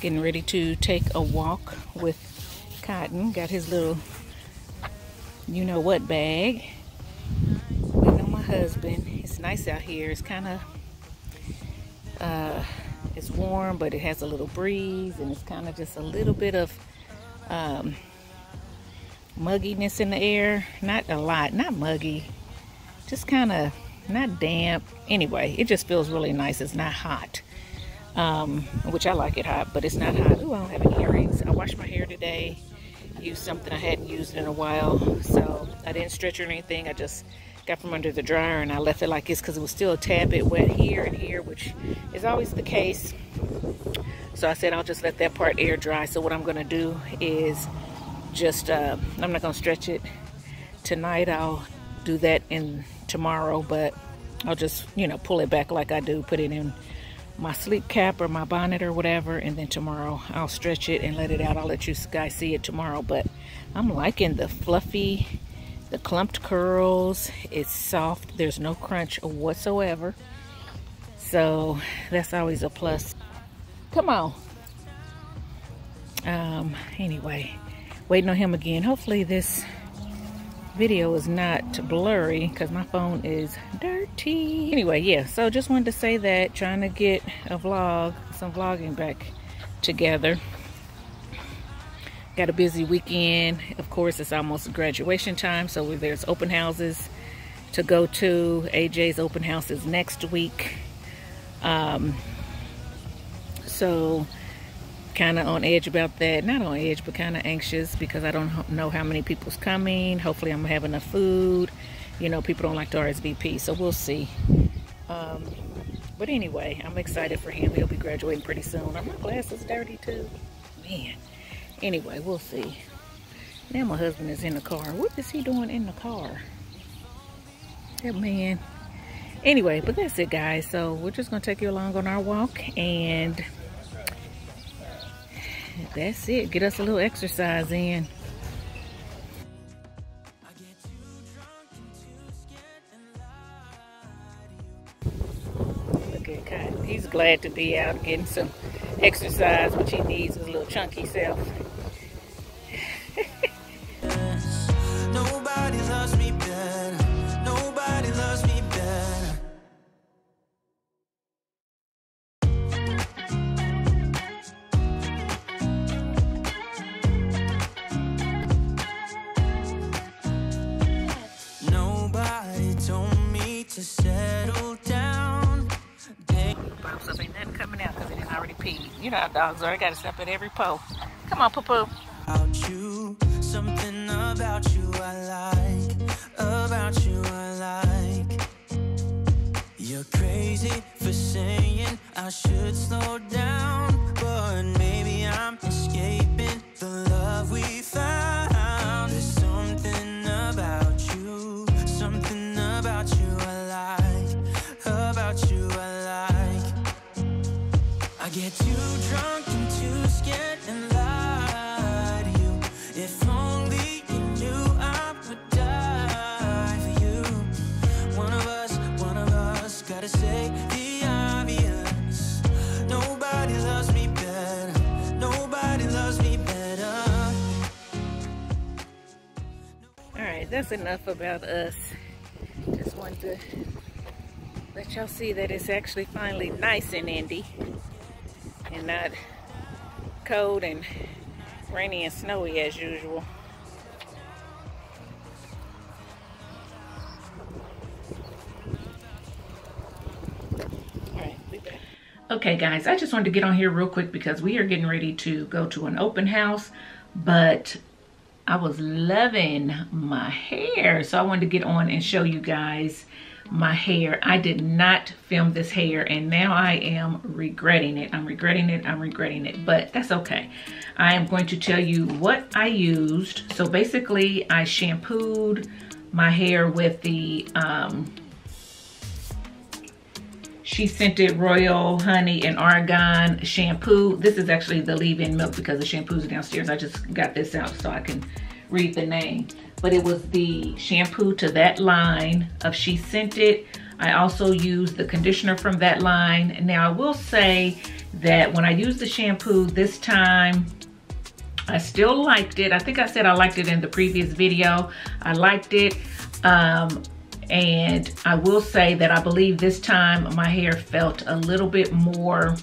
Getting ready to take a walk with Cotton. Got his little you know what bag. Waiting on my husband. It's nice out here. It's kind of uh, it's warm, but it has a little breeze, and it's kind of just a little bit of um, mugginess in the air. Not a lot, not muggy, just kind of not damp. Anyway, it just feels really nice. It's not hot, um, which I like it hot, but it's not hot. Ooh, I don't have any earrings. I washed my hair today. Used something I hadn't used in a while, so I didn't stretch or anything. I just got from under the dryer and I left it like this because it was still a tad bit wet here and here, which is always the case. So I said I'll just let that part air dry. So what I'm going to do is just, uh, I'm not going to stretch it tonight. I'll do that in tomorrow, but I'll just, you know, pull it back like I do, put it in my sleep cap or my bonnet or whatever, and then tomorrow I'll stretch it and let it out. I'll let you guys see it tomorrow, but I'm liking the fluffy, the clumped curls. It's soft. There's no crunch whatsoever. So that's always a plus. Come on. Um, anyway, waiting on him again. Hopefully this video is not blurry because my phone is dirty. Anyway, yeah, so just wanted to say that, trying to get a vlog, some vlogging back together. Got a busy weekend. Of course, it's almost graduation time, so there's open houses to go to. AJ's open house is next week. Um, so kind of on edge about that. Not on edge, but kind of anxious because I don't know how many people's coming. Hopefully I'm gonna have enough food. You know, people don't like to RSVP, so we'll see. Um, but anyway, I'm excited for him. He'll be graduating pretty soon. Are my glasses dirty too? Man. Anyway, we'll see. Now my husband is in the car. What is he doing in the car? That man. Anyway, but that's it, guys. So we're just going to take you along on our walk. And that's it. Get us a little exercise in. Look at Cotton. He's glad to be out getting some exercise, which he needs his little chunky self. You know how dogs are. I gotta stop at every pole. Come on, poo poo. About you, something about you I like. About you I like. You're crazy for saying I should slow down, but maybe I'm escaping the love we found. That's enough about us. Just wanted to let y'all see that it's actually finally nice in Indy and not cold and rainy and snowy as usual. Okay guys, I just wanted to get on here real quick because we are getting ready to go to an open house, but I was loving my hair. So I wanted to get on and show you guys my hair. I did not film this hair and now I am regretting it. I'm regretting it, I'm regretting it, but that's okay. I am going to tell you what I used. So basically I shampooed my hair with the um, SheScentIt Royal Honey and Argan shampoo. This is actually the leave-in milk because the shampoo's downstairs. I just got this out so I can read the name. But it was the shampoo to that line of SheScentIt. I also used the conditioner from that line. Now I will say that when I used the shampoo this time, I still liked it. I think I said I liked it in the previous video. I liked it. Um, and I will say that I believe this time my hair felt a little bit more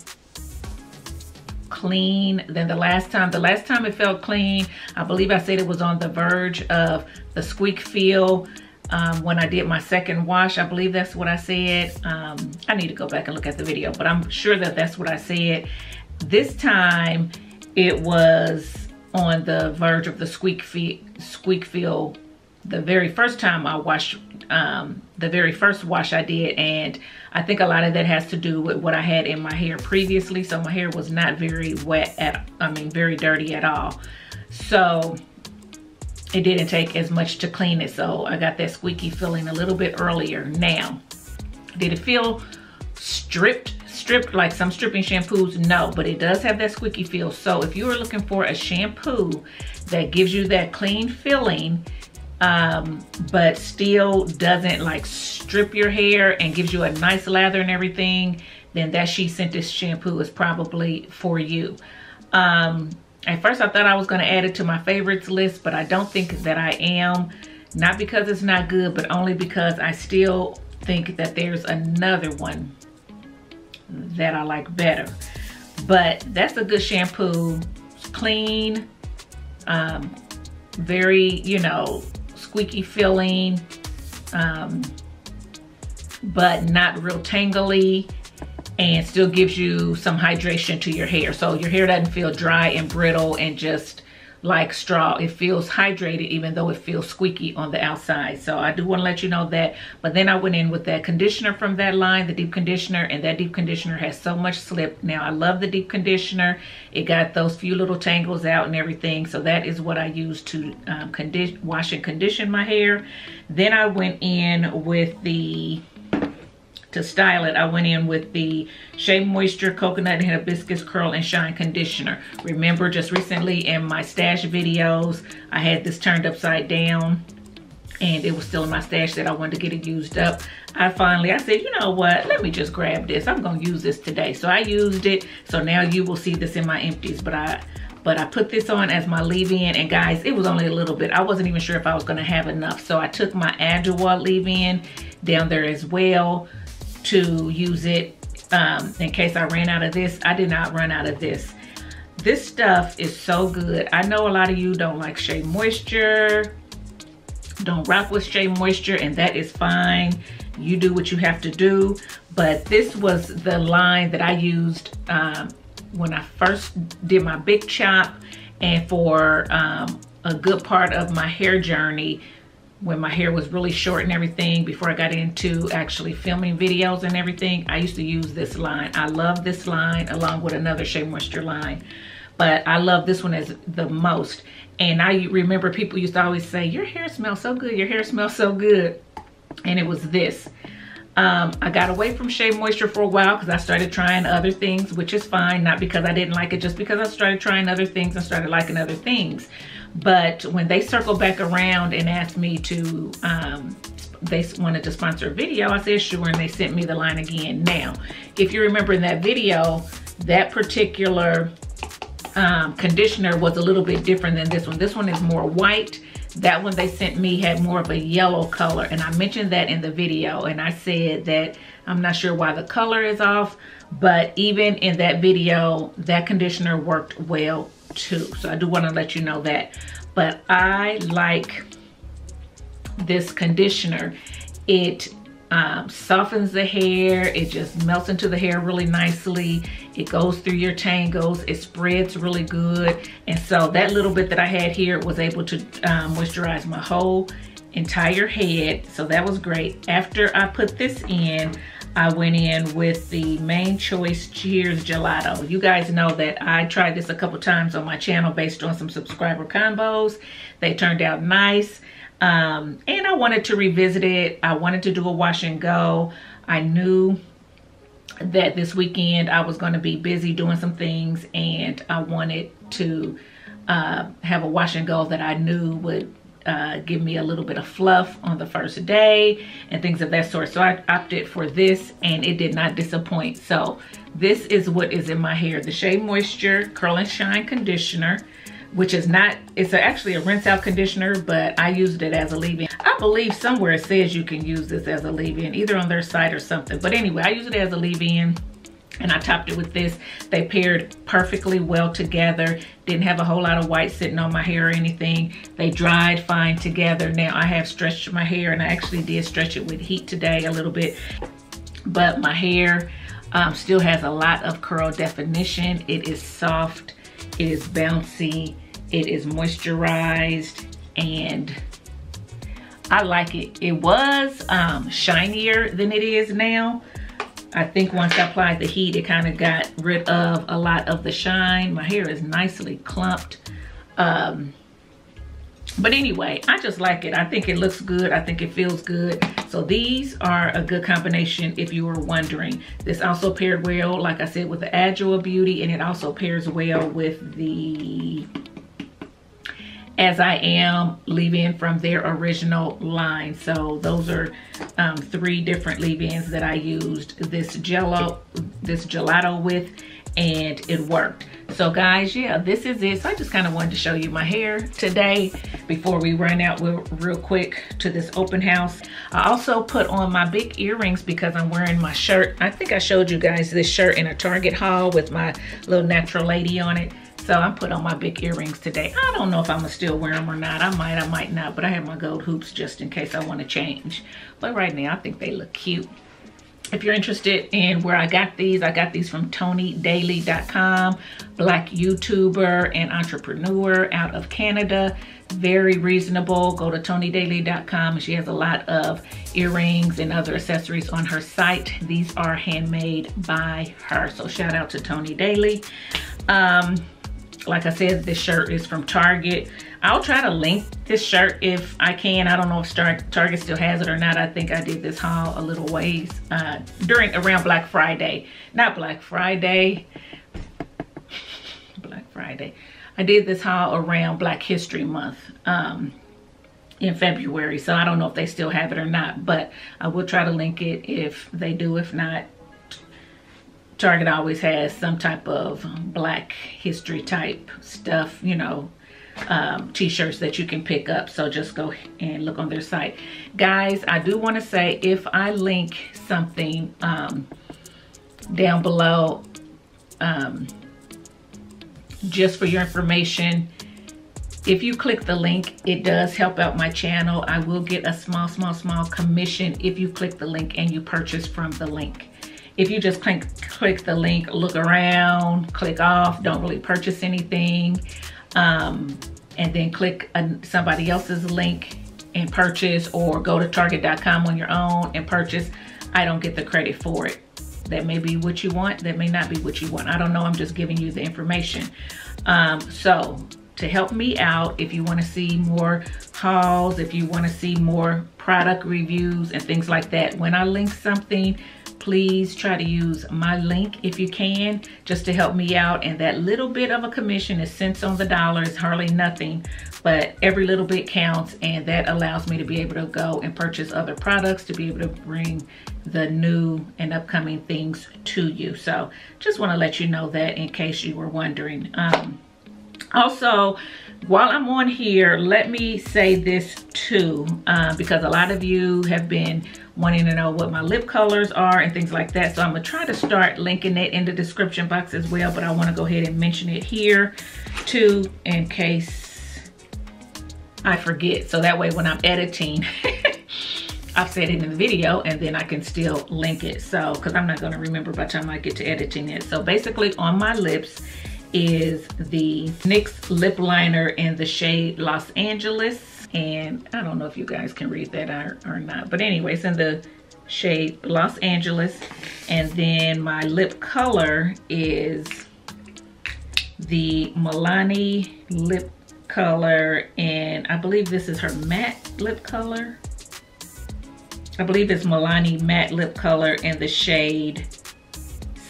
clean than the last time. The last time it felt clean, I believe I said it was on the verge of the squeak feel um, when I did my second wash. I believe that's what I said. Um, I need to go back and look at the video, but I'm sure that that's what I said. This time it was on the verge of the squeak, feel, squeak feel the very first time I washed, um, the very first wash I did. And I think a lot of that has to do with what I had in my hair previously. So my hair was not very wet at, I mean, very dirty at all. So it didn't take as much to clean it. So I got that squeaky feeling a little bit earlier. Now, did it feel stripped stripped like some stripping shampoos no but it does have that squeaky feel so if you are looking for a shampoo that gives you that clean feeling um, but still doesn't like strip your hair and gives you a nice lather and everything, then that SheScentIt shampoo is probably for you. Um, at first I thought I was gonna add it to my favorites list, but I don't think that I am. Not because it's not good, but only because I still think that there's another one that I like better. But that's a good shampoo. It's clean, um, very, you know, squeaky feeling, um, but not real tangly and still gives you some hydration to your hair. So your hair doesn't feel dry and brittle and just like straw. It feels hydrated even though it feels squeaky on the outside. So I do want to let you know that. But then I went in with that conditioner from that line, the deep conditioner, and that deep conditioner has so much slip. Now I love the deep conditioner. It got those few little tangles out and everything. So that is what I use to um, wash and condition my hair. Then I went in with the to style it, I went in with the Shea Moisture Coconut and Hibiscus Curl and Shine Conditioner. Remember just recently in my stash videos, I had this turned upside down and it was still in my stash that I wanted to get it used up. I finally, I said, you know what, let me just grab this. I'm gonna use this today. So I used it. So now you will see this in my empties, but I, but I put this on as my leave-in and guys, it was only a little bit. I wasn't even sure if I was gonna have enough. So I took my Adwoa leave-in down there as well to use it um, in case I ran out of this. I did not run out of this. This stuff is so good. I know a lot of you don't like Shea Moisture, don't rock with Shea Moisture, and that is fine. You do what you have to do. But this was the line that I used um, when I first did my big chop and for um, a good part of my hair journey when my hair was really short and everything before I got into actually filming videos and everything, I used to use this line. I love this line along with another Shea Moisture line. But I love this one as the most. And I remember people used to always say, your hair smells so good, your hair smells so good. And it was this. Um, I got away from Shea Moisture for a while because I started trying other things, which is fine. Not because I didn't like it, just because I started trying other things and started liking other things. But when they circled back around and asked me to, um, they wanted to sponsor a video, I said sure, and they sent me the line again. Now, if you remember in that video, that particular um, conditioner was a little bit different than this one. This one is more white. That one they sent me had more of a yellow color. And I mentioned that in the video. And I said that I'm not sure why the color is off. But even in that video, that conditioner worked well too. So I do want to let you know that. But I like this conditioner. It um, softens the hair. It just melts into the hair really nicely. It goes through your tangles. It spreads really good. And so that little bit that I had here was able to um, moisturize my whole entire head. So that was great. After I put this in, I went in with the Mane Choice Cheers Gelato. You guys know that I tried this a couple times on my channel based on some subscriber combos. They turned out nice. Um, and I wanted to revisit it. I wanted to do a wash and go. I knew that this weekend I was going to be busy doing some things and I wanted to uh, have a wash and go that I knew would uh, give me a little bit of fluff on the first day and things of that sort. So I opted for this and it did not disappoint. So this is what is in my hair. The Shea Moisture Curl and Shine Conditioner which is not, it's actually a rinse out conditioner, but I used it as a leave-in. I believe somewhere it says you can use this as a leave-in, either on their site or something. But anyway, I use it as a leave-in and I topped it with this. They paired perfectly well together. Didn't have a whole lot of white sitting on my hair or anything. They dried fine together. Now I have stretched my hair and I actually did stretch it with heat today a little bit. But my hair um, still has a lot of curl definition. It is soft it is bouncy. It is moisturized and I like it. It was um, shinier than it is now. I think once I applied the heat, it kind of got rid of a lot of the shine. My hair is nicely clumped. Um, but anyway, I just like it. I think it looks good. I think it feels good. So these are a good combination if you were wondering. This also paired well, like I said, with the Adwoa Beauty, and it also pairs well with the As I Am leave-in from their original line. So those are um, three different leave-ins that I used this Jello, this gelato with, and it worked. So guys, yeah, this is it. So I just kind of wanted to show you my hair today before we run out real, real quick to this open house. I also put on my big earrings because I'm wearing my shirt. I think I showed you guys this shirt in a Target haul with my little natural lady on it. So I put on my big earrings today. I don't know if I'm gonna still wear them or not. I might, I might not, but I have my gold hoops just in case I wanna change. But right now, I think they look cute if you're interested in where I got these, I got these from TonyDaily.com, black YouTuber and entrepreneur out of Canada. Very reasonable. Go to TonyDaily.com. She has a lot of earrings and other accessories on her site. These are handmade by her. So shout out to Tony Daily. Um, like I said, this shirt is from Target. I'll try to link this shirt if I can. I don't know if Target still has it or not. I think I did this haul a little ways uh, during around Black Friday. Not Black Friday. Black Friday. I did this haul around Black History Month um, in February. So I don't know if they still have it or not. But I will try to link it if they do. If not, Target always has some type of black history type stuff, you know, um, t-shirts that you can pick up. So just go and look on their site. Guys, I do want to say if I link something um, down below, um, just for your information, if you click the link, it does help out my channel. I will get a small, small, small commission if you click the link and you purchase from the link. If you just click, click the link, look around, click off, don't really purchase anything, um, and then click a, somebody else's link and purchase or go to target.com on your own and purchase, I don't get the credit for it. That may be what you want, that may not be what you want. I don't know, I'm just giving you the information. Um, so to help me out, if you wanna see more hauls, if you wanna see more product reviews and things like that, when I link something, please try to use my link if you can just to help me out. And that little bit of a commission is cents on the dollar is hardly nothing but every little bit counts. And that allows me to be able to go and purchase other products to be able to bring the new and upcoming things to you. So just want to let you know that in case you were wondering. Um, also while I'm on here, let me say this too, uh, because a lot of you have been wanting to know what my lip colors are and things like that. So I'm gonna try to start linking it in the description box as well, but I wanna go ahead and mention it here too in case I forget. So that way when I'm editing, I've said it in the video and then I can still link it. So, cause I'm not gonna remember by the time I get to editing it. So basically on my lips, is the NYX lip liner in the shade Los Angeles. And I don't know if you guys can read that or, or not. But anyway, it's in the shade Los Angeles. And then my lip color is the Milani lip color. And I believe this is her matte lip color. I believe it's Milani matte lip color in the shade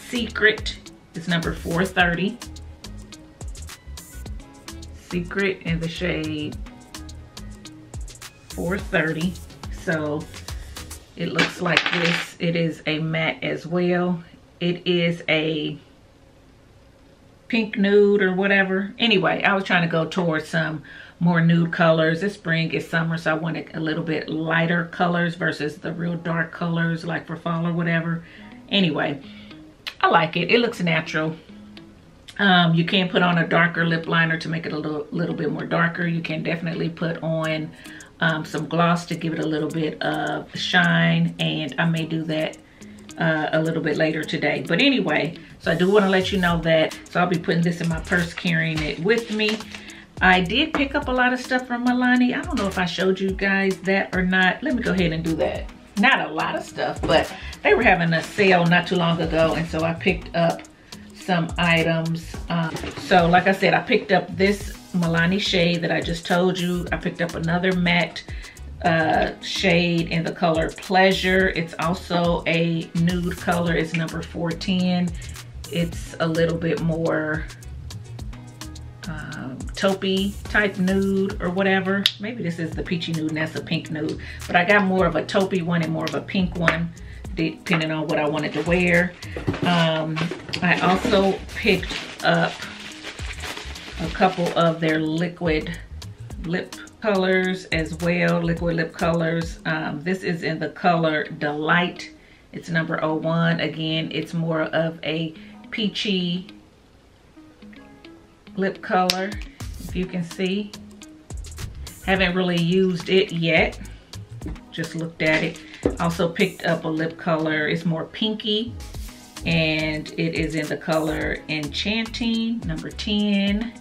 Secret. It's number 430. Secret in the shade 430 so it looks like this. It is a matte as well. It is a pink nude or whatever. Anyway i was trying to go towards some more nude colors. It's spring it's summer so i wanted a little bit lighter colors versus the real dark colors like for fall or whatever. Anyway i like it. It looks natural um, you can put on a darker lip liner to make it a little, little bit more darker. You can definitely put on um, some gloss to give it a little bit of shine. And I may do that uh, a little bit later today. But anyway, so I do want to let you know that. So I'll be putting this in my purse, carrying it with me. I did pick up a lot of stuff from Milani. I don't know if I showed you guys that or not. Let me go ahead and do that. Not a lot of stuff, but they were having a sale not too long ago. And so I picked up some items. Um, so like I said, I picked up this Milani shade that I just told you. I picked up another matte uh, shade in the color Pleasure. It's also a nude color. It's number 410. It's a little bit more um, taupey type nude or whatever. Maybe this is the peachy nude and that's a pink nude. But I got more of a taupey one and more of a pink one depending on what I wanted to wear. Um, I also picked up a couple of their liquid lip colors as well, liquid lip colors. Um, this is in the color Delight. It's number 01. Again, it's more of a peachy lip color, if you can see. Haven't really used it yet. Just looked at it. Also picked up a lip color. It's more pinky and it is in the color Enchanting, number 10.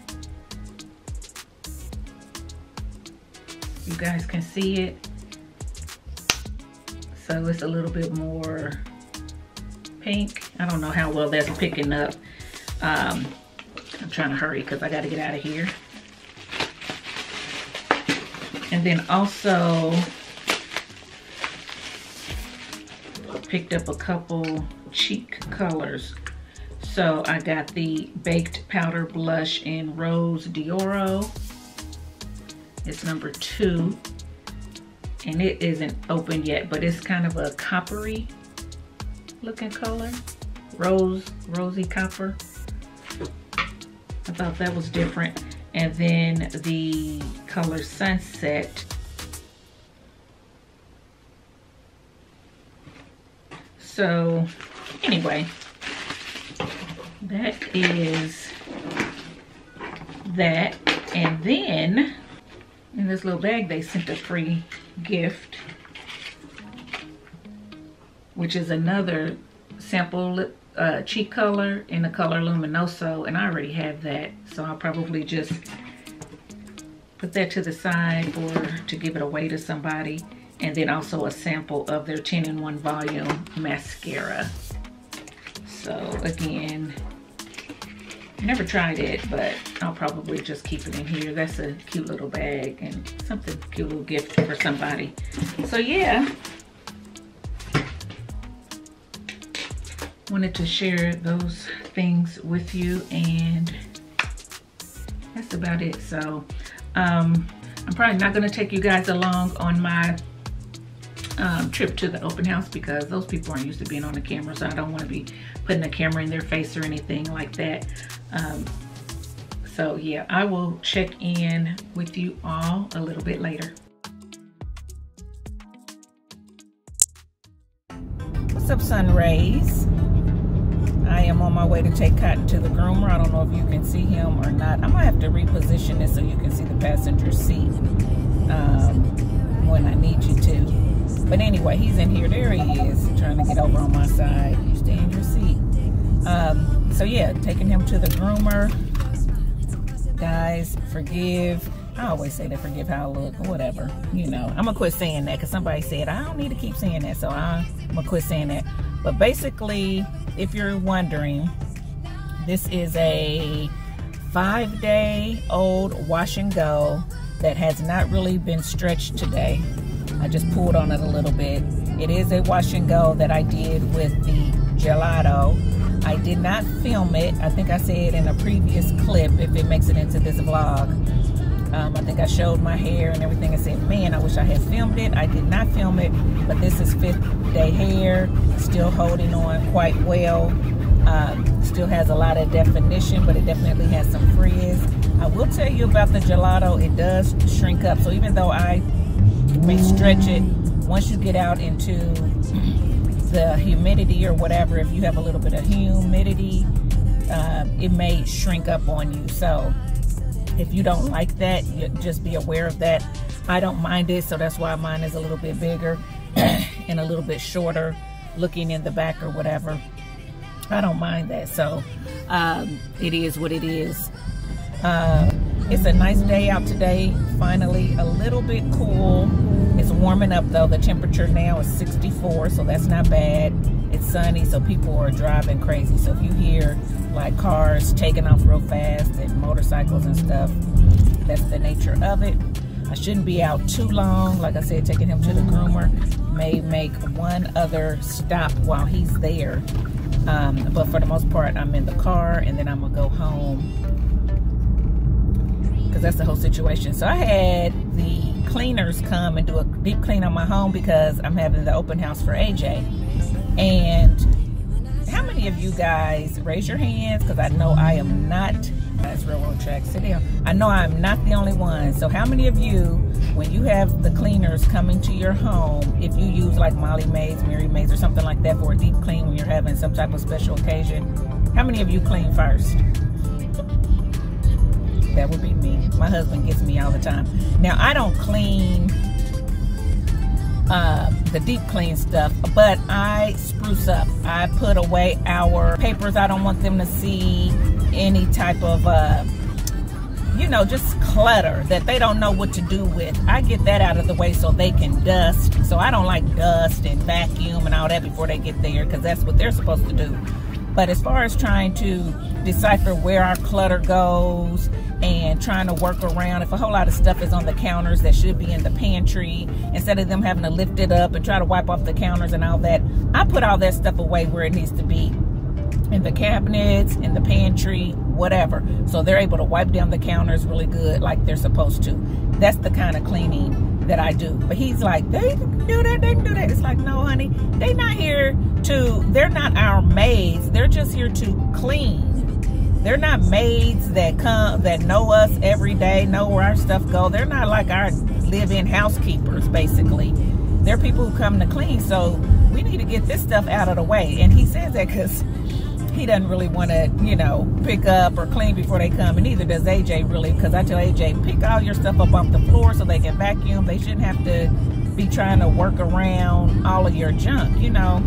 You guys can see it. So it's a little bit more pink. I don't know how well that's picking up. Um, I'm trying to hurry because I got to get out of here. And then also picked up a couple cheek colors. So I got the Baked Powder Blush in Rose D'Oro. It's number two. And it isn't open yet, but it's kind of a coppery looking color. Rose, rosy copper. I thought that was different. And then the color Sunset So anyway, that is that. And then in this little bag, they sent a free gift, which is another sample lip, uh, cheek color in the color Luminoso. And I already have that. So I'll probably just put that to the side or to give it away to somebody and then also a sample of their 10 in 1 volume mascara. So again, never tried it, but I'll probably just keep it in here. That's a cute little bag and something cute little gift for somebody. So yeah, wanted to share those things with you and that's about it. So um, I'm probably not gonna take you guys along on my um, trip to the open house because those people aren't used to being on the camera so I don't want to be putting a camera in their face or anything like that. Um, so yeah, I will check in with you all a little bit later. What's up, Sun Raes? I am on my way to take Cotton to the groomer. I don't know if you can see him or not. I might have to reposition this so you can see the passenger seat um, when I need you to. But anyway, he's in here. There he is, trying to get over on my side. You stay in your seat. Um, so yeah, taking him to the groomer. Guys, forgive. I always say to forgive how I look, or whatever. You know, I'm gonna quit saying that because somebody said I don't need to keep saying that, so I'm gonna quit saying that. But basically, if you're wondering, this is a five day old wash and go that has not really been stretched today. I just pulled on it a little bit. It is a wash and go that I did with the gelato. I did not film it. I think I said in a previous clip, if it makes it into this vlog. Um, I think I showed my hair and everything and said, man, I wish I had filmed it. I did not film it, but this is fifth day hair, still holding on quite well. Um, still has a lot of definition, but it definitely has some frizz. I will tell you about the gelato. It does shrink up. So even though I may stretch it, once you get out into the humidity or whatever, if you have a little bit of humidity, uh, it may shrink up on you. So if you don't like that, just be aware of that. I don't mind it, so that's why mine is a little bit bigger and a little bit shorter looking in the back or whatever. I don't mind that. So um, it is what it is. Uh, it's a nice day out today. Finally, a little bit cool. It's warming up though. The temperature now is 64, so that's not bad. It's sunny, so people are driving crazy. So if you hear like cars taking off real fast and motorcycles and stuff, that's the nature of it. I shouldn't be out too long. Like I said, taking him to the groomer may make one other stop while he's there. Um, but for the most part, I'm in the car and then I'm gonna go home because that's the whole situation. So I had the cleaners come and do a deep clean on my home because I'm having the open house for AJ. And how many of you guys raise your hands? Because I know I am not. That's railroad track. Sit down. I know I'm not the only one. So how many of you, when you have the cleaners coming to your home, if you use like Molly Maids, Merry Maids, or something like that for a deep clean when you're having some type of special occasion, how many of you clean first? That would be me. My husband gets me all the time. Now I don't clean uh, the deep clean stuff, but I spruce up. I put away our papers. I don't want them to see any type of, uh, you know, just clutter that they don't know what to do with. I get that out of the way so they can dust. So I don't like dust and vacuum and all that before they get there because that's what they're supposed to do. But as far as trying to decipher where our clutter goes and trying to work around if a whole lot of stuff is on the counters that should be in the pantry instead of them having to lift it up and try to wipe off the counters and all that i put all that stuff away where it needs to be in the cabinets in the pantry whatever so they're able to wipe down the counters really good like they're supposed to that's the kind of cleaning that I do. But he's like, they can do that, they can do that. It's like, no, honey, they not here to, they're not our maids. They're just here to clean. They're not maids that come that know us every day, know where our stuff go. They're not like our live-in housekeepers, basically. They're people who come to clean. So we need to get this stuff out of the way. And he says that because he doesn't really want to, you know, pick up or clean before they come. And neither does AJ really, because I tell AJ, pick all your stuff up off the floor so they can vacuum. They shouldn't have to be trying to work around all of your junk, you know.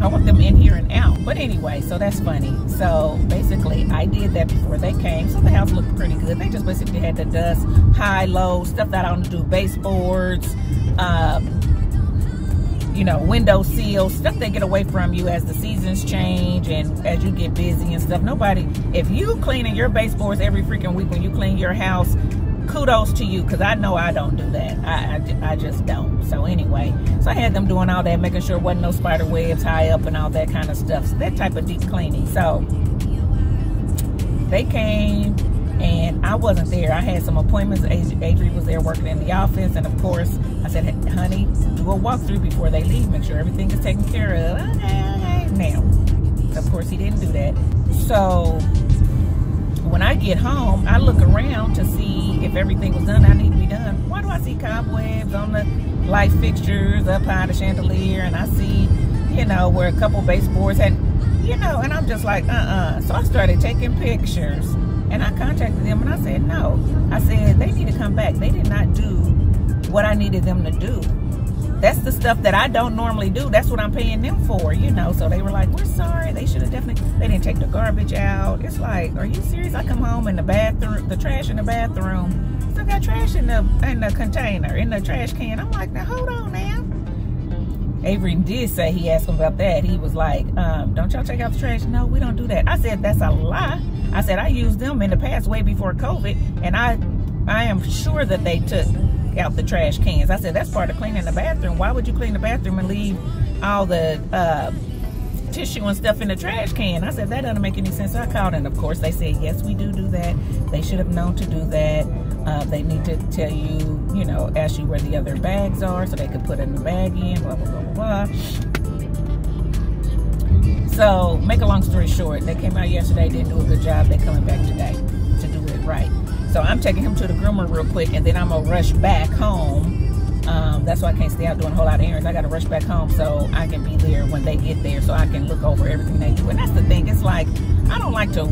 I want them in here and out. But anyway, so that's funny. So basically, I did that before they came. So the house looked pretty good. They just basically had to dust high, low, stuff that I don't do, baseboards, um, you know, window seals, stuff they get away from you as the seasons change and as you get busy and stuff. Nobody, if you cleaning your baseboards every freaking week when you clean your house, kudos to you because I know I don't do that. I, I, I, just don't. So anyway, so I had them doing all that, making sure wasn't no spider webs high up and all that kind of stuff. So that type of deep cleaning. So they came and I wasn't there. I had some appointments. Adri was there working in the office. And of course, I said, honey, do a walkthrough before they leave. Make sure everything is taken care of. Okay, Okay, now, of course, he didn't do that. So when I get home, I look around to see if everything was done I need to be done. Why do I see cobwebs on the light fixtures up high the chandelier and I see, you know, where a couple baseboards had, you know, and I'm just like, uh-uh. So I started taking pictures and I contacted them and I said, no. I said, they need to come back. They did not do what I needed them to do that's the stuff that I don't normally do. That's what I'm paying them for, you know. So they were like, we're sorry. They should have definitely, they didn't take the garbage out. It's like, are you serious? I come home in the bathroom, the trash in the bathroom, still got trash in the, in the container, in the trash can. I'm like, now hold on now. Avery did say he asked him about that. He was like, um, don't y'all take out the trash? No, we don't do that. I said, that's a lie. I said, I used them in the past way before COVID, and I, I am sure that they took out the trash cans. I said, that's part of cleaning the bathroom. Why would you clean the bathroom and leave all the uh, tissue and stuff in the trash can. I said, that doesn't make any sense. So I called and of course they said, yes, we do do that. They should have known to do that. Uh, they need to tell you, you know, ask you where the other bags are so they could put a new bag in, blah, blah, blah, blah. So, make a long story short, they came out yesterday, didn't do a good job. They're coming back today to do it right. So, I'm taking him to the groomer real quick, and then I'm going to rush back home. Um, that's why I can't stay out doing a whole lot of errands. I got to rush back home so I can be there when they get there so I can look over everything they do. And that's the thing. It's like, I don't like to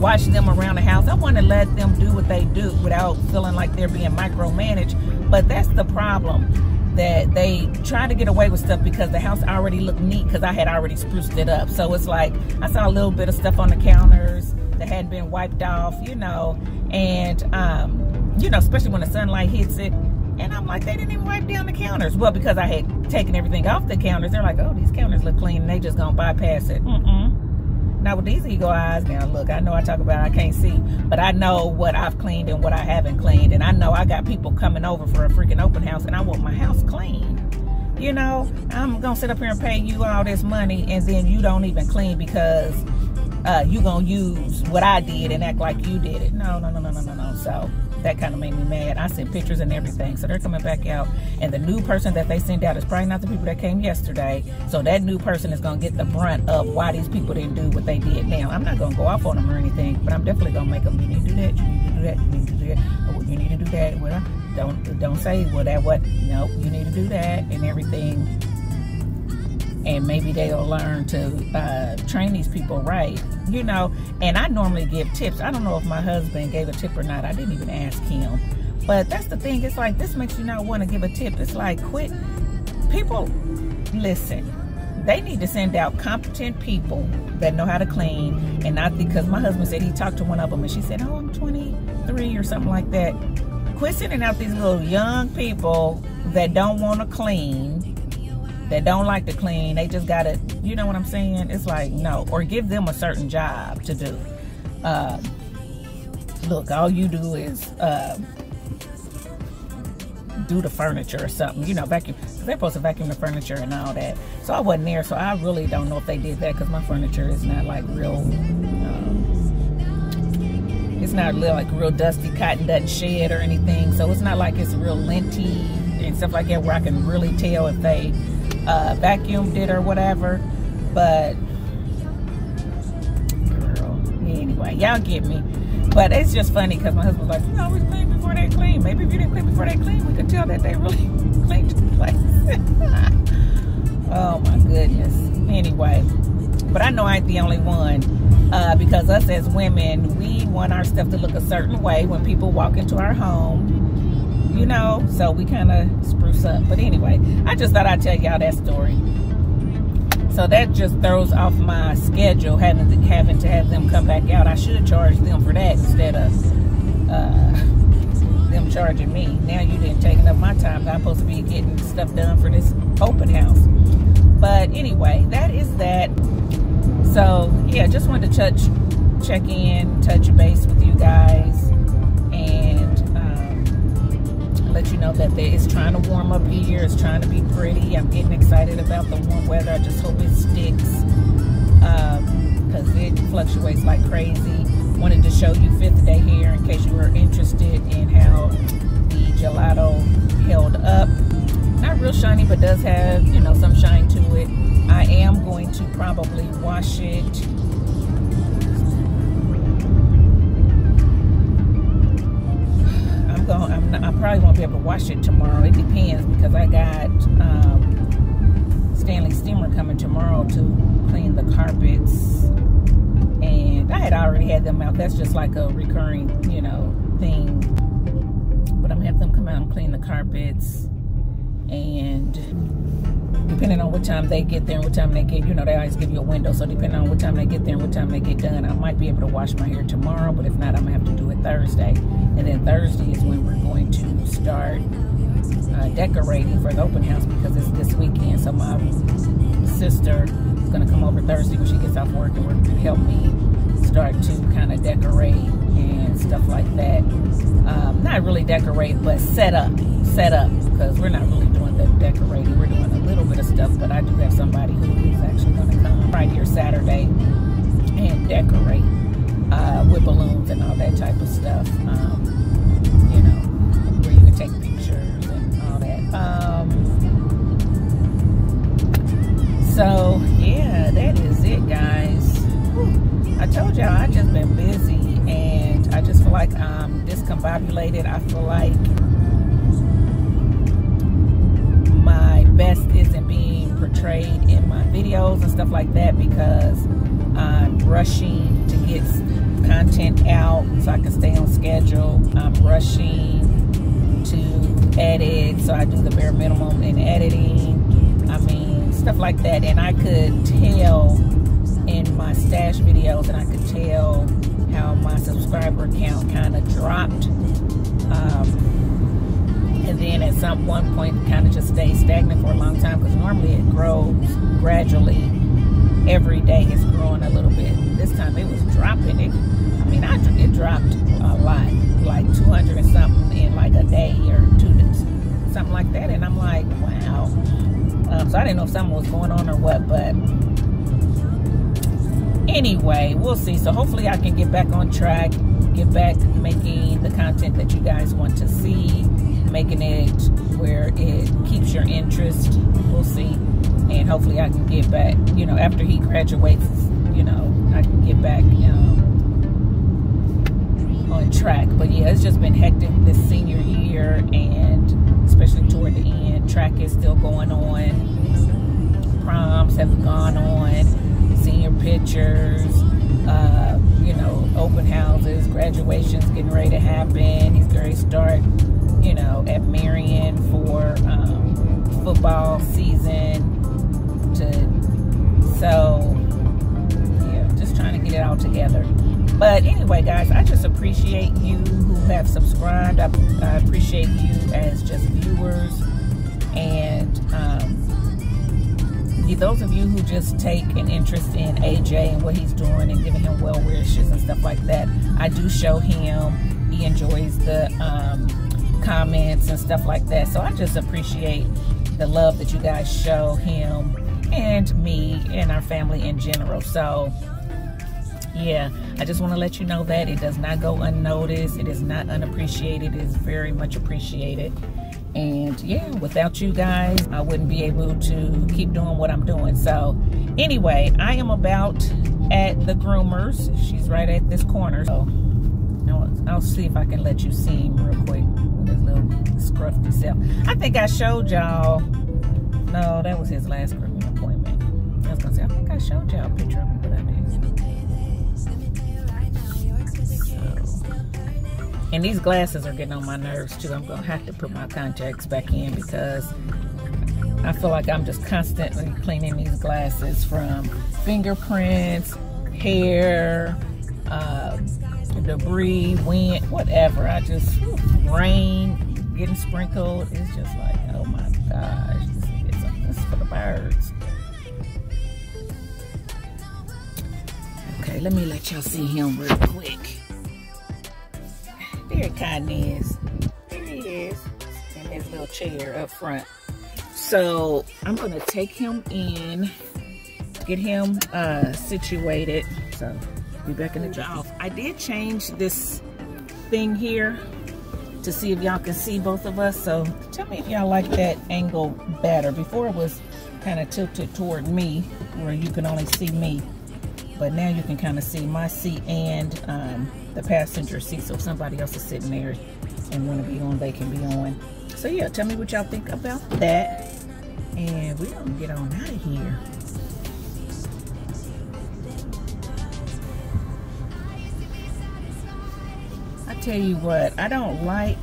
watch them around the house. I want to let them do what they do without feeling like they're being micromanaged. But that's the problem that they try to get away with stuff because the house already looked neat because I had already spruced it up. So it's like I saw a little bit of stuff on the counters that hadn't been wiped off, you know, and um, you know, especially when the sunlight hits it. And I'm like, they didn't even wipe down the counters. Well, because I had taken everything off the counters, they're like, oh, these counters look clean. And they just gonna bypass it. Mm-mm. Now with these eagle eyes, now look, I know I talk about I can't see, but I know what I've cleaned and what I haven't cleaned. And I know I got people coming over for a freaking open house and I want my house clean. You know, I'm gonna sit up here and pay you all this money and then you don't even clean because uh, you gonna use what I did and act like you did it. No, no, no, no, no, no, no. So that kind of made me mad. I sent pictures and everything. So they're coming back out. And the new person that they send out is probably not the people that came yesterday. So that new person is going to get the brunt of why these people didn't do what they did. Now, I'm not going to go off on them or anything, but I'm definitely going to make them, you need to do that, you need to do that, you need to do that, oh, you need to do that. Well, don't, don't say, well, that what, no, you need to do that and everything and maybe they'll learn to uh, train these people right, you know. And I normally give tips. I don't know if my husband gave a tip or not. I didn't even ask him. But that's the thing. It's like this makes you not want to give a tip. It's like quit. People, listen. They need to send out competent people that know how to clean, and not because my husband said he talked to one of them and she said, "Oh, I'm 23 or something like that." Quit sending out these little young people that don't want to clean that don't like to clean. They just got to, you know what I'm saying? It's like, no. Or give them a certain job to do. Uh, look, all you do is uh, do the furniture or something. You know, vacuum. They're supposed to vacuum the furniture and all that. So I wasn't there, so I really don't know if they did that because my furniture is not like real. Um, it's not like real dusty cotton doesn't shed or anything. So it's not like it's real linty and stuff like that where I can really tell if they uh, vacuumed it or whatever. But girl, anyway, y'all get me. But it's just funny because my husband's like, you always clean before they clean. Maybe if you didn't clean before they clean, we could tell that they really cleaned the place. oh my goodness. Anyway, but I know I ain't the only one. Uh, because us as women, we want our stuff to look a certain way when people walk into our home you know, so we kind of spruce up. But anyway, I just thought I'd tell y'all that story. So that just throws off my schedule, having to, having to have them come back out. I should charge them for that instead of uh, them charging me. Now you didn't take up my time. I'm supposed to be getting stuff done for this open house. But anyway, that is that. So yeah, just wanted to touch, check in, touch base with you guys let you know that it's trying to warm up here. It's trying to be pretty. I'm getting excited about the warm weather. I just hope it sticks because um, it fluctuates like crazy. Wanted to show you fifth day here in case you were interested in how the gelato held up. Not real shiny, but does have, you know, some shine to it. I am going to probably wash it going I'm not, I probably won't be able to wash it tomorrow. It depends because I got um, Stanley Steamer coming tomorrow to clean the carpets. And I had already had them out. That's just like a recurring, you know, thing. But I'm gonna have them come out and clean the carpets. And depending on what time they get there and what time they get, you know, they always give you a window. So depending on what time they get there and what time they get done, I might be able to wash my hair tomorrow. But if not, I'm gonna have to do it Thursday. And then Thursday is when we're going to start uh, decorating for the open house because it's this weekend. So my sister is gonna come over Thursday when she gets off work and work to help me start to kind of decorate and stuff like that. Um, not really decorate, but set up, set up because we're not really doing the decorating. We're doing a little bit of stuff, but I do have somebody who is actually going to come right here Saturday and decorate uh, with balloons and all that type of stuff. Um, you know, where you can take pictures and all that. Um, so, yeah, that is it, guys. I told y'all I just been busy and I just feel like I'm discombobulated. I feel like best isn't being portrayed in my videos and stuff like that because I'm rushing to get content out so I can stay on schedule. I'm rushing to edit, so I do the bare minimum in editing. I mean, stuff like that. And I could tell in my stash videos, and I could tell how my subscriber count kind of dropped. Um, and then at some one point, kind of just stayed stagnant for a long time because normally it grows gradually every day it's growing a little bit. This time it was dropping. It, I mean, I, it dropped a lot, like 200 and something in like a day or two days, something like that. And I'm like, wow. Um, so I didn't know if something was going on or what, but anyway, we'll see. So hopefully I can get back on track, get back making the content that you guys want to see, making it where it keeps your interest. We'll see and hopefully I can get back, you know, after he graduates, you know, I can get back um, on track. But yeah, it's just been hectic this senior year and especially toward the end. Track is still going on. Proms have gone on. Senior pictures, uh, you know, open houses, graduations getting ready to happen. He's going to start, you know, at Marion for um, football season to so yeah just trying to get it all together. But anyway guys i just appreciate you who have subscribed. I, I appreciate you as just viewers and um, those of you who just take an interest in aj and what he's doing and giving him well wishes and stuff like that i do show him. He enjoys the um, comments and stuff like that so i just appreciate the love that you guys show him and me and our family in general. So, yeah, I just want to let you know that it does not go unnoticed. It is not unappreciated. It is very much appreciated. And yeah, without you guys, I wouldn't be able to keep doing what I'm doing. So, anyway, I am about at the groomers. She's right at this corner. So, I'll see if I can let you see him real quick his little scruffy self. I think I showed y'all. No, that was his last groom was gonna say, I think I showed y'all a picture of me, but I did. So, and these glasses are getting on my nerves too. I'm gonna have to put my contacts back in because I feel like I'm just constantly cleaning these glasses from fingerprints, hair, uh, debris, wind, whatever. I just, rain, getting sprinkled. It's just like, oh my gosh, this is, this is for the birds. Okay, let me let y'all see him real quick. There kind is. There he is. In his little chair up front. So I'm gonna take him in, get him uh, situated. So be back in the job. I did change this thing here to see if y'all can see both of us. So tell me if y'all like that angle better. Before it was kind of tilted toward me where you can only see me but now you can kind of see my seat and um, the passenger seat. So if somebody else is sitting there and want to be on, they can be on. So yeah, tell me what y'all think about that. And we're going to get on out of here. Tell you what, I don't like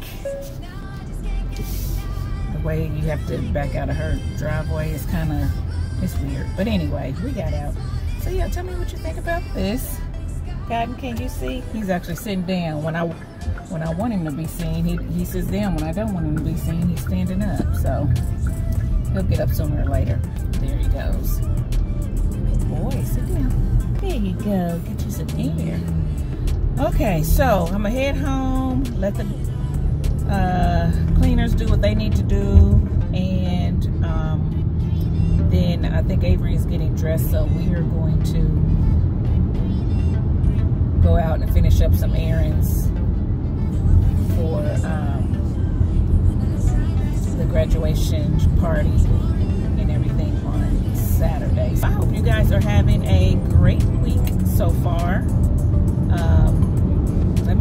the way you have to back out of her driveway. It's kind of, it's weird. But anyway, we got out. So yeah, tell me what you think about this. Cotton, can you see? He's actually sitting down. When I when I want him to be seen, he, he sits down. When I don't want him to be seen, he's standing up. So he'll get up sooner or later. There he goes. Boy, sit down. There you go. Get you some air. Okay, so I'm gonna head home. Let the uh, cleaners do what they need to do, and um, then I think Avery is getting dressed, so we are going to go out and finish up some errands for um, the graduation party and everything on Saturday. So I hope you guys are having a great week so far. Um,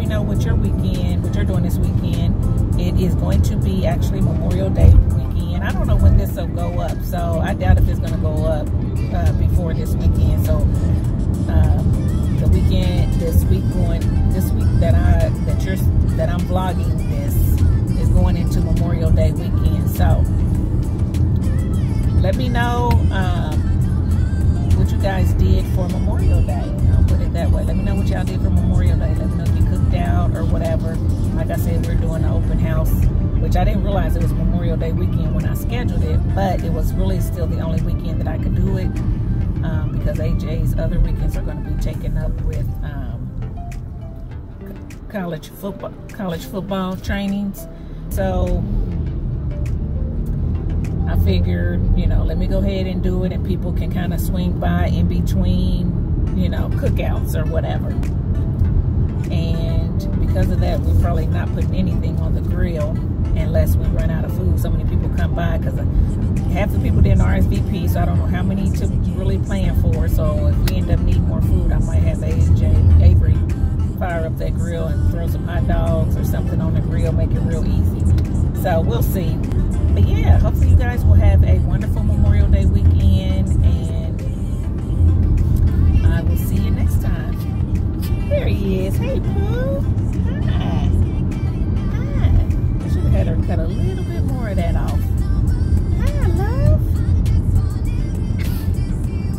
know what your weekend, what you're doing this weekend. It is going to be actually Memorial Day weekend. I don't know when this will go up, so I doubt if it's going to go up uh, before this weekend. So um, the weekend, this week going, this week that I that you're that I'm vlogging this is going into Memorial Day weekend. So let me know um, what you guys did for Memorial Day. I'll put it that way. Let me know what y'all did for Memorial Day. Let me know out or whatever. Like I said, we're doing an open house, which I didn't realize it was Memorial Day weekend when I scheduled it, but it was really still the only weekend that I could do it um, because AJ's other weekends are going to be taken up with um, college football, college football trainings. So I figured, you know, let me go ahead and do it, and people can kind of swing by in between, you know, cookouts or whatever. Because of that, we're probably not putting anything on the grill unless we run out of food. So many people come by because uh, half the people didn't RSVP, so I don't know how many to really plan for. So if we end up needing more food, I might have AJ Avery fire up that grill and throw some hot dogs or something on the grill, make it real easy. So we'll see. But yeah, hopefully you guys will have a wonderful Memorial Day weekend and I will see you next time. There he is. Hey, Pooh. Her cut a little bit more of that off. Hi, love.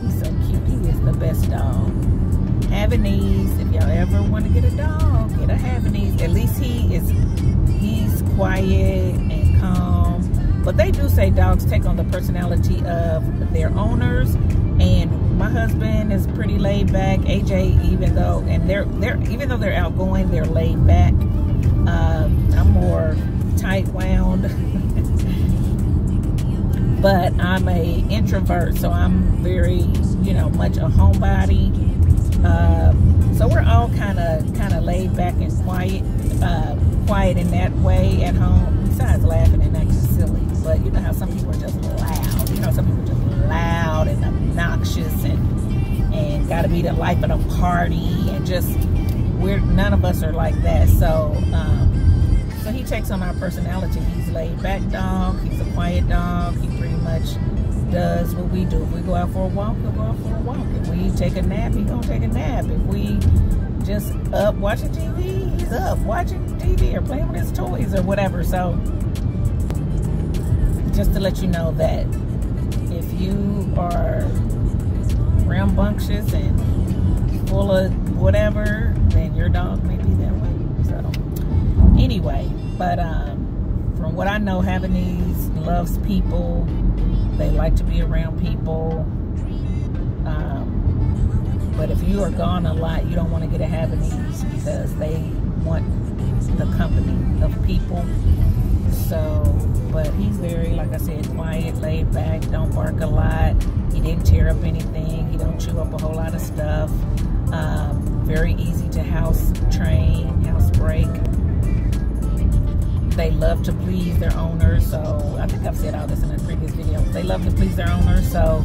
He's so cute. He is the best dog. Havanese, if y'all ever want to get a dog, get a Havanese. At least he is, he's quiet and calm. But they do say dogs take on the personality of their owners. And my husband is pretty laid back. AJ, even though, and they're they're even though they're outgoing, they're laid back. Um, I'm more tight wound. but I'm a introvert, so I'm very, you know, much a homebody. Um, so we're all kind of kind of laid back and quiet, uh, quiet in that way at home. Besides laughing and acting silly, but you know how some people are just loud. You know, some people are just loud and obnoxious and and got to be the life of the party and just we're none of us are like that. So um, so he takes on our personality. He's laid back dog. He's a quiet dog. He pretty much does what we do. If we go out for a walk, we'll go out for a walk. If we take a nap, he gonna take a nap. If we just up watching TV, he's up watching TV or playing with his toys or whatever. So just to let you know that if you are rambunctious and full of whatever, then your dog may be that way. So anyway, but um, from what I know, Havanese loves people they like to be around people. Um, but if you are gone a lot, you don't want to get a Havanese because they want the company of people. So, but he's very, like I said, quiet, laid back, don't bark a lot. He didn't tear up anything. He don't chew up a whole lot of stuff. Um, very easy to house train, house break they love to please their owners. So I think I've said all this in a previous video. They love to please their owners, so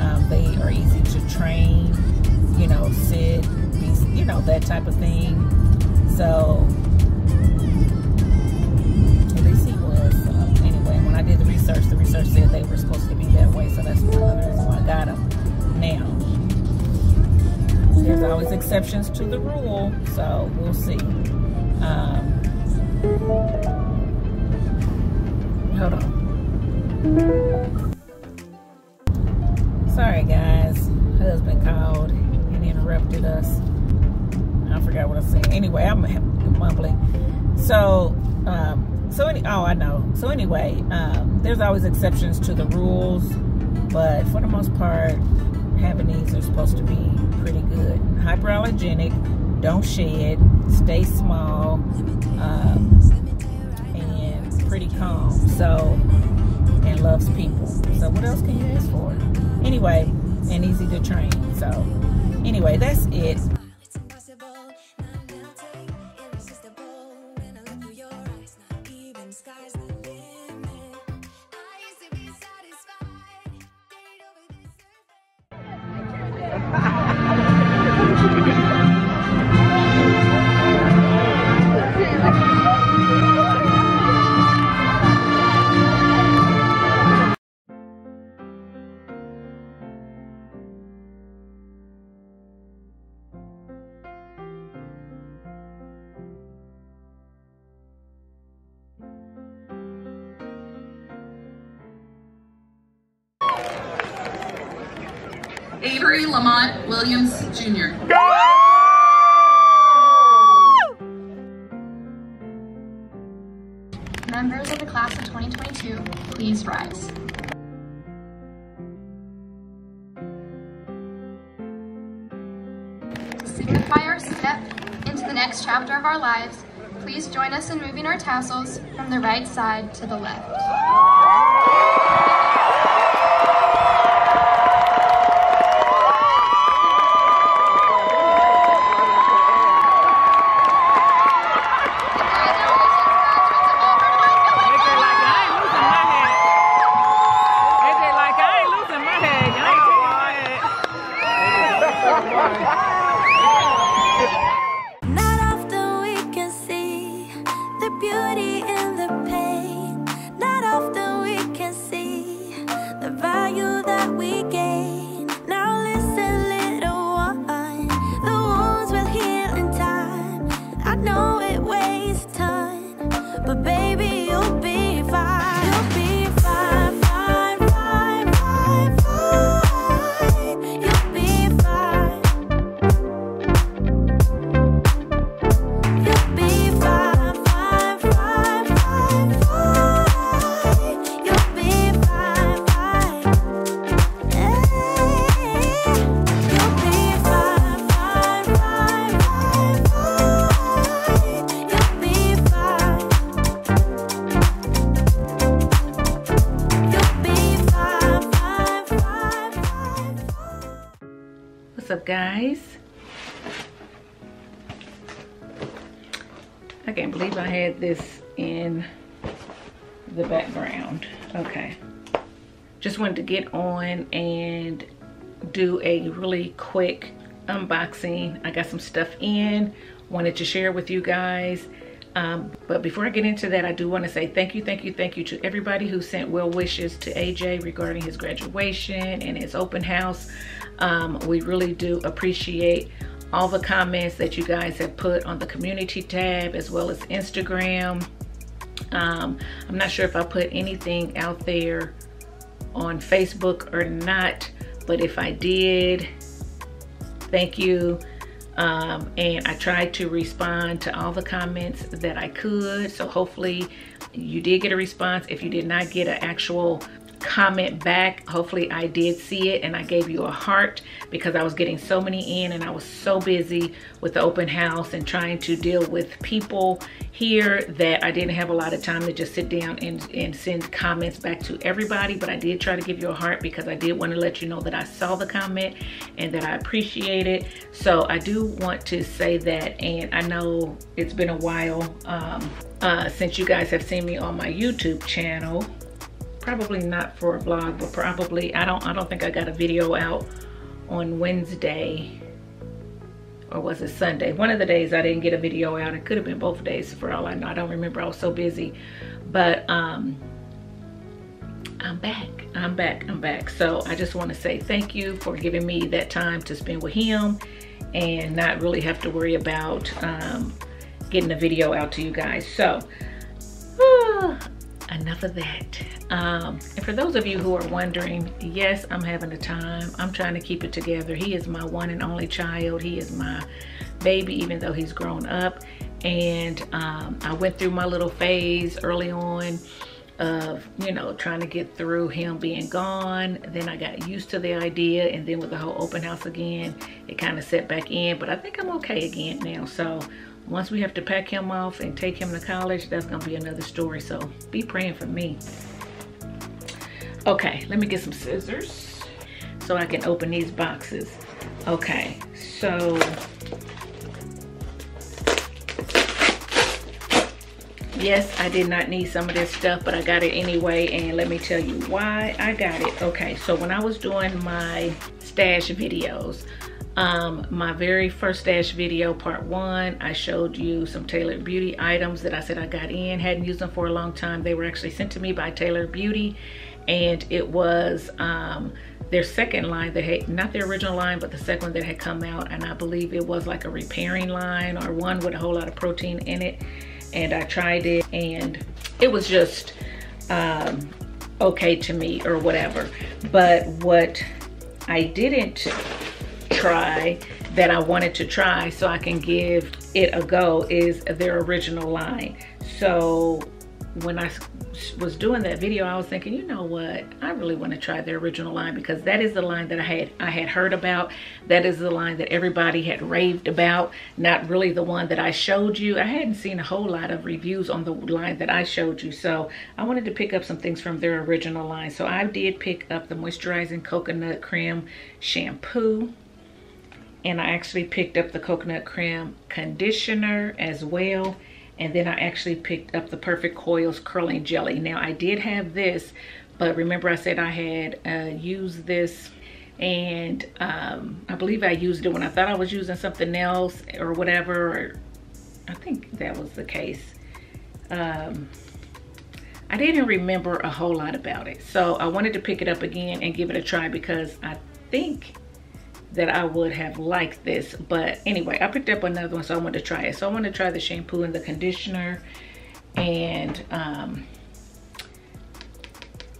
um, they are easy to train. You know, sit, be, you know that type of thing. So at least he was. Uh, anyway, when I did the research, the research said they were supposed to be that way. So that's the reasons why I got them. Now, there's always exceptions to the rule, so we'll see. Um, Hold on. Sorry, guys. Husband called and interrupted us. I forgot what I said. Anyway, I'm mumbling. So, um, so any, oh, I know. So anyway, um, there's always exceptions to the rules, but for the most part, Havanese are supposed to be pretty good. Hyperallergenic, don't shed, stay small, um, pretty calm. So, and loves people. So what else can you ask for? Anyway, and easy to train. So, anyway, that's it. Please rise. To signify our step into the next chapter of our lives, please join us in moving our tassels from the right side to the left. Can't believe I had this in the background. Okay. Just wanted to get on and do a really quick unboxing. I got some stuff in wanted to share with you guys. Um, but before I get into that, I do want to say thank you, thank you, thank you to everybody who sent well wishes to AJ regarding his graduation and his open house. Um, we really do appreciate all the comments that you guys have put on the community tab as well as Instagram. Um, I'm not sure if I put anything out there on Facebook or not, but if I did, thank you. Um, and I tried to respond to all the comments that I could. So hopefully you did get a response. If you did not get an actual comment back. Hopefully I did see it and I gave you a heart because I was getting so many in and I was so busy with the open house and trying to deal with people here that I didn't have a lot of time to just sit down and, and send comments back to everybody. But I did try to give you a heart because I did want to let you know that I saw the comment and that I appreciate it. So I do want to say that and I know it's been a while um, uh, since you guys have seen me on my YouTube channel probably not for a vlog but probably i don't i don't think i got a video out on wednesday or was it sunday? One of the days i didn't get a video out. It could have been both days for all i know. I don't remember. I was so busy. But um i'm back. I'm back. I'm back. So i just want to say thank you for giving me that time to spend with him and not really have to worry about um getting a video out to you guys. So enough of that. Um, and for those of you who are wondering yes i'm having a time. I'm trying to keep it together. He is my one and only child. He is my baby even though he's grown up. And um, i went through my little phase early on of you know trying to get through him being gone. Then i got used to the idea and then with the whole open house again it kind of set back in but i think i'm okay again now. So once we have to pack him off and take him to college, that's gonna be another story. So be praying for me. Okay, let me get some scissors so I can open these boxes. Okay, so yes i did not need some of this stuff but i got it anyway and let me tell you why i got it okay so when i was doing my stash videos um, my very first stash video, part one, I showed you some Tailored Beauty items that I said I got in, hadn't used them for a long time. They were actually sent to me by Tailored Beauty and it was um, their second line that had, not the original line, but the second one that had come out. And I believe it was like a repairing line or one with a whole lot of protein in it. And I tried it and it was just um, okay to me or whatever. But what I didn't try that I wanted to try so I can give it a go is their original line. So when I was doing that video, I was thinking, you know what? I really want to try their original line because that is the line that I had I had heard about. That is the line that everybody had raved about. Not really the one that I showed you. I hadn't seen a whole lot of reviews on the line that I showed you. So I wanted to pick up some things from their original line. So I did pick up the Moisturizing Coconut Cream Shampoo and I actually picked up the coconut cream conditioner as well. And then I actually picked up the Perfect Coils curling jelly. Now I did have this but remember I said I had uh, used this and um, I believe I used it when I thought I was using something else or whatever. I think that was the case. Um, I didn't remember a whole lot about it. So I wanted to pick it up again and give it a try because I think that I would have liked this. But anyway, I picked up another one, so I wanted to try it. So I want to try the shampoo and the conditioner and um,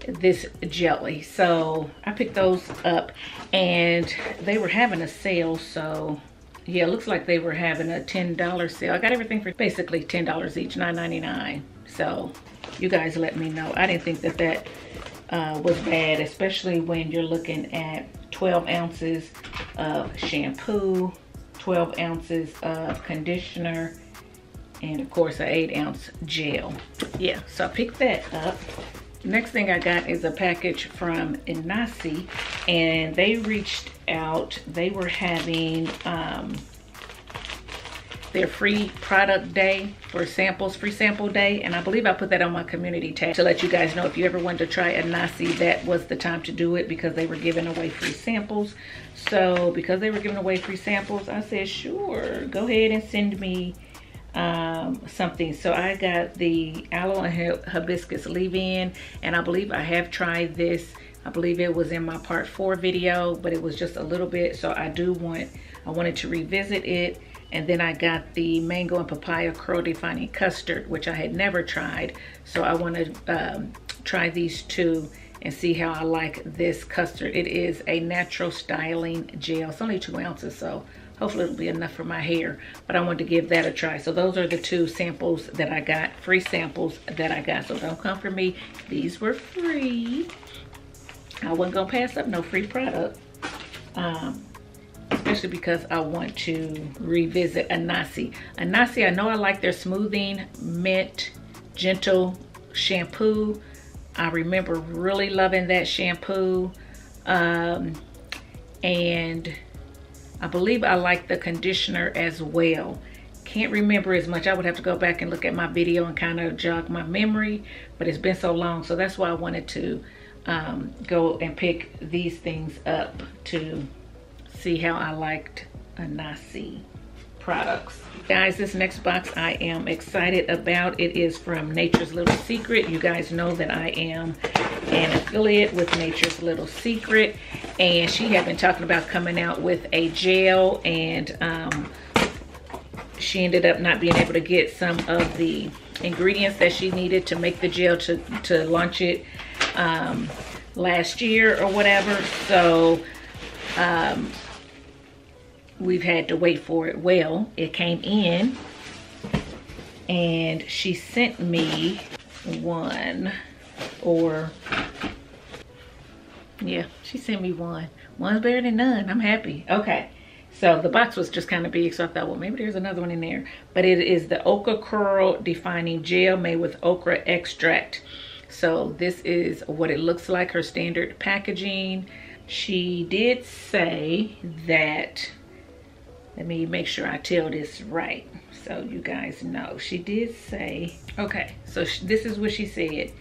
this jelly. So I picked those up and they were having a sale. So yeah, it looks like they were having a $10 sale. I got everything for basically $10 each, $9.99. So you guys let me know. I didn't think that that uh, was bad, especially when you're looking at 12 ounces of shampoo, 12 ounces of conditioner, and of course an 8 ounce gel. Yeah, so I picked that up. Next thing I got is a package from Inahsi and they reached out. They were having um, their free product day for samples, free sample day. And I believe I put that on my community tab to let you guys know if you ever wanted to try Inahsi, that was the time to do it because they were giving away free samples. So because they were giving away free samples, I said, sure, go ahead and send me um, something. So I got the aloe and hibiscus leave-in and I believe I have tried this. I believe it was in my part four video, but it was just a little bit. So I do want, I wanted to revisit it and then I got the mango and papaya curl defining custard, which I had never tried. So I want to um, try these two and see how I like this custard. It is a natural styling gel. It's only two ounces, so hopefully it'll be enough for my hair. But I wanted to give that a try. So those are the two samples that I got, free samples that I got. So don't come for me. These were free. I wasn't gonna pass up no free product. Um, especially because I want to revisit Inahsi. Inahsi, I know I like their smoothing mint gentle shampoo. I remember really loving that shampoo. Um, and I believe I like the conditioner as well. Can't remember as much. I would have to go back and look at my video and kind of jog my memory, but it's been so long. So that's why I wanted to um, go and pick these things up to see how I liked Inahsi products. Guys, this next box I am excited about. It is from Nature's Little Secret. You guys know that I am an affiliate with Nature's Little Secret. And she had been talking about coming out with a gel and um, she ended up not being able to get some of the ingredients that she needed to make the gel to, to launch it um, last year or whatever. So um, we've had to wait for it. Well, it came in and she sent me one or yeah, she sent me one. One's better than none. I'm happy. Okay. So the box was just kind of big, so I thought, well, maybe there's another one in there. But it is the okra Curl Defining Gel made with okra extract. So this is what it looks like, her standard packaging. She did say that let me make sure I tell this right so you guys know. She did say, okay, so this is what she said.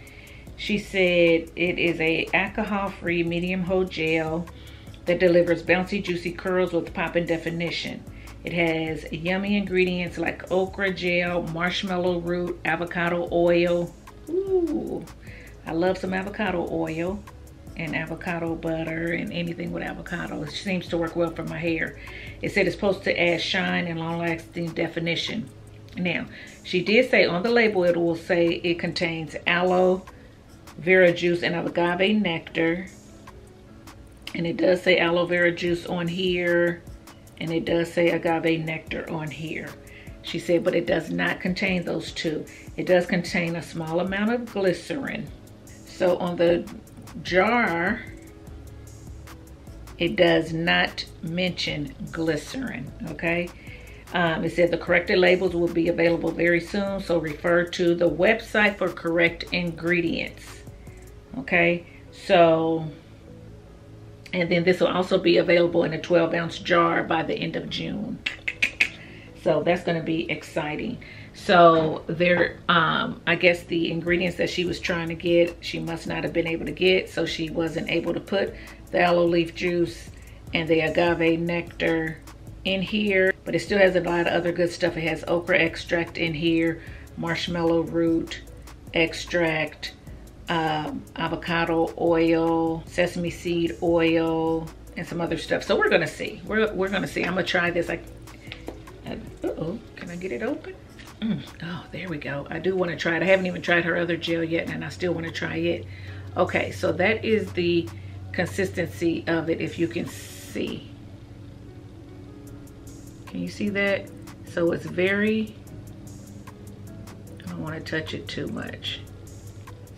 She said it is a alcohol-free medium hold gel that delivers bouncy, juicy curls with popping definition. It has yummy ingredients like okra gel, marshmallow root, avocado oil. Ooh, I love some avocado oil and avocado butter and anything with avocado. It seems to work well for my hair. It said it's supposed to add shine and long-lasting definition. Now, she did say on the label it will say it contains aloe vera juice and agave nectar. And it does say aloe vera juice on here. And it does say agave nectar on here. She said, but it does not contain those two. It does contain a small amount of glycerin. So on the jar, it does not mention glycerin, okay? Um, it said the corrected labels will be available very soon, so refer to the website for correct ingredients. Okay, so, and then this will also be available in a 12 ounce jar by the end of June. So that's going to be exciting. So there, um, I guess the ingredients that she was trying to get, she must not have been able to get. So she wasn't able to put the aloe leaf juice and the agave nectar in here, but it still has a lot of other good stuff. It has okra extract in here, marshmallow root extract, um, avocado oil, sesame seed oil, and some other stuff. So we're gonna see. We're, we're gonna see. I'm gonna try this. I, uh-oh, can I get it open? Mm, oh, there we go. I do wanna try it. I haven't even tried her other gel yet and I still wanna try it. Okay, so that is the consistency of it if you can see. Can you see that? So it's very, I don't want to touch it too much.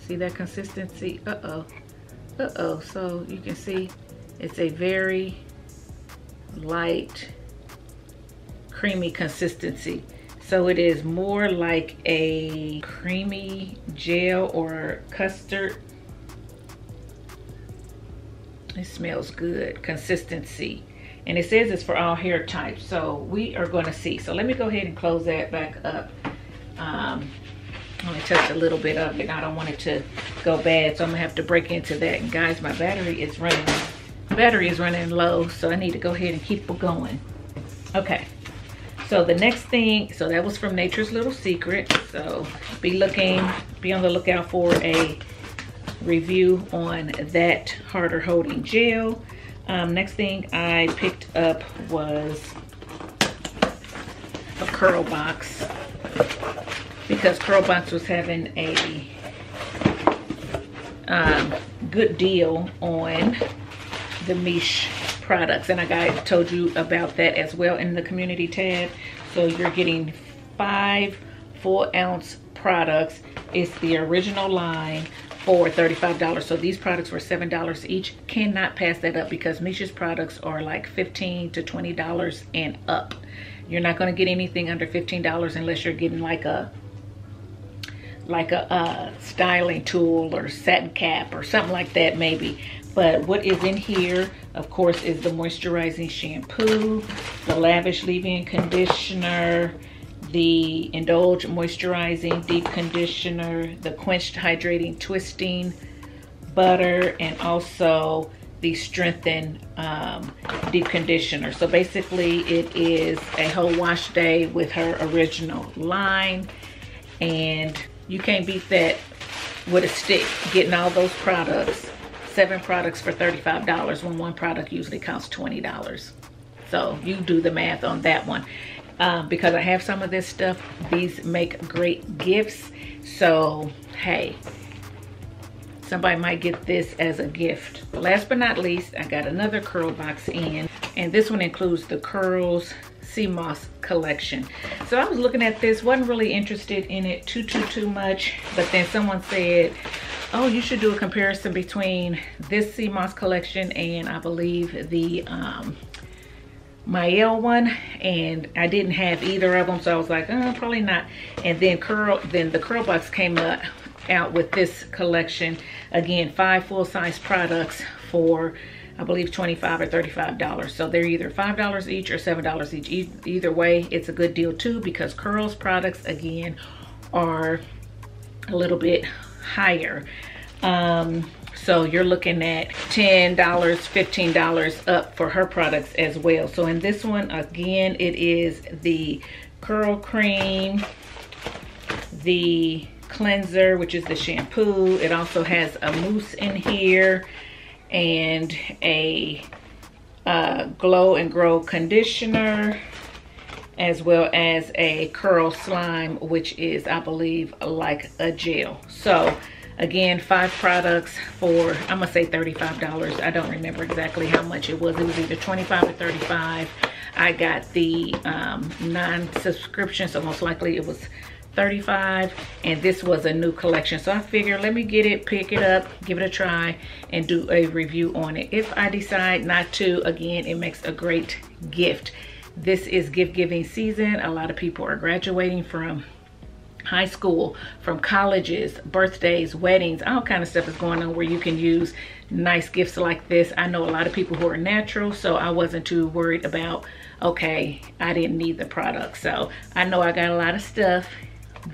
See that consistency? Uh-oh. Uh-oh. So you can see it's a very light, creamy consistency. So it is more like a creamy gel or custard. It smells good. Consistency. And it says it's for all hair types so we are going to see. So let me go ahead and close that back up. Um only touched a little bit of it. I don't want it to go bad so i'm gonna have to break into that. And guys my battery is running battery is running low so i need to go ahead and keep going. Okay so the next thing so that was from nature's little secret. So be looking be on the lookout for a review on that harder holding gel. Um, next thing I picked up was a curl box. Because curl box was having a um, good deal on the Miche products and I got told you about that as well in the community tab so you're getting five full ounce products it's the original line for $35. So these products were $7 each. Cannot pass that up because Miche's products are like 15 to $20 and up. You're not gonna get anything under $15 unless you're getting like a like a, a styling tool or satin cap or something like that maybe. But what is in here, of course, is the moisturizing shampoo, the lavish leave-in conditioner, the Indulge Moisturizing Deep Conditioner, the Quenched Hydrating Twisting Butter, and also the Strengthen um, Deep Conditioner. So basically it is a whole wash day with her original line. And you can't beat that with a stick, getting all those products. Seven products for $35 when one product usually costs $20. So you do the math on that one um, because I have some of this stuff. These make great gifts. So, hey, somebody might get this as a gift. Last but not least, I got another curl box in. And this one includes the Curls Sea Moss collection. So I was looking at this, wasn't really interested in it too, too, too much. But then someone said, oh, you should do a comparison between this Sea Moss collection and I believe the um, Mielle one and I didn't have either of them so I was like oh, probably not and then curl then the curl box came up out with this collection again five full-size products for I believe 25 or 35 dollars so they're either five dollars each or seven dollars each e either way it's a good deal too because curls products again are a little bit higher um so you're looking at $10, $15 up for her products as well. So in this one, again, it is the curl cream, the cleanser, which is the shampoo. It also has a mousse in here and a uh, glow and grow conditioner as well as a curl slime which is I believe like a gel so Again, five products for, I'm gonna say $35. I don't remember exactly how much it was. It was either 25 or 35. I got the um, non-subscription, so most likely it was 35 and this was a new collection. So i figured let me get it pick it up give it a try and do a review on it. If i decide not to again it makes a great gift. This is gift giving season. A lot of people are graduating from high school from colleges birthdays weddings all kind of stuff is going on where you can use nice gifts like this. I know a lot of people who are natural so i wasn't too worried about okay i didn't need the product. So i know i got a lot of stuff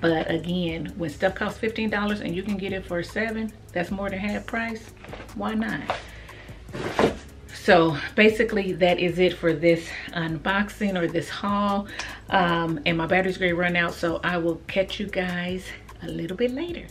but again when stuff costs $15 and you can get it for seven that's more than half price why not? So basically that is it for this unboxing or this haul. Um, and my battery's to run out so i will catch you guys a little bit later